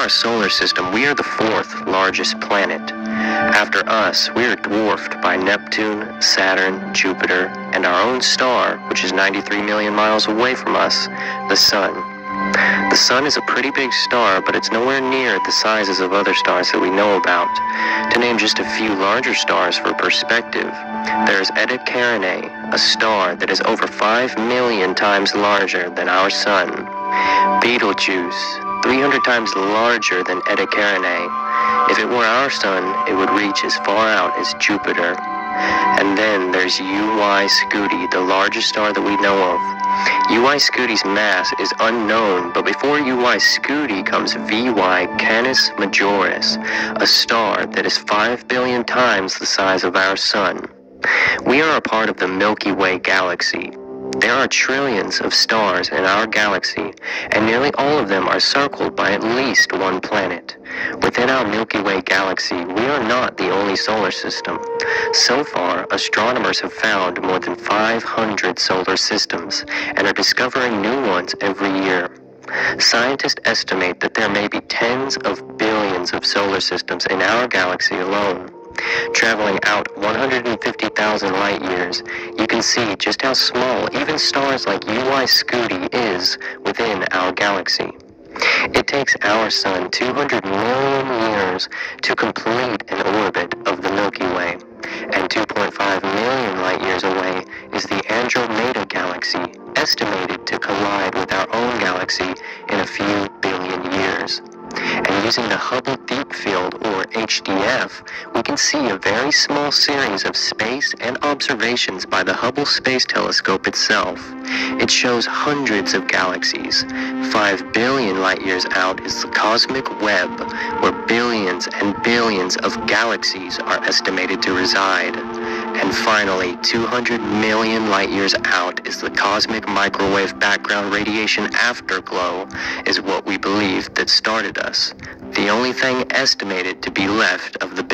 Our solar system, we are the fourth largest planet. After us, we are dwarfed by Neptune, Saturn, Jupiter, and our own star, which is 93 million miles away from us, the Sun. The Sun is a pretty big star, but it's nowhere near the sizes of other stars that we know about. To name just a few larger stars for perspective, there's Eta Carinae, a star that is over 5 million times larger than our Sun. Betelgeuse, 300 times larger than Eta Carinae. If it were our sun, it would reach as far out as Jupiter. And then there's UY Scuti, the largest star that we know of. UY Scuti's mass is unknown, but before UY Scuti comes VY Canis Majoris, a star that is 5 billion times the size of our sun. We are a part of the Milky Way galaxy, there are trillions of stars in our galaxy, and nearly all of them are circled by at least one planet. Within our Milky Way galaxy, we are not the only solar system. So far, astronomers have found more than 500 solar systems and are discovering new ones every year. Scientists estimate that there may be tens of billions of solar systems in our galaxy alone. Traveling out 150,000 light years, you can see just how small even stars like UY Scuti is within our galaxy. It takes our sun 200 million years to complete an orbit of the Milky Way, and 2.5 million light years away is the Andromeda galaxy, estimated to collide with our own galaxy in a few billion years. And using the Hubble Deep Field, or HDF, we can see a very small series of space and observations by the Hubble Space Telescope itself. It shows hundreds of galaxies. Five billion light years out is the cosmic web, where billions and billions of galaxies are estimated to reside. And finally, 200 million light years out is the cosmic microwave background radiation afterglow, is what that started us. The only thing estimated to be left of the.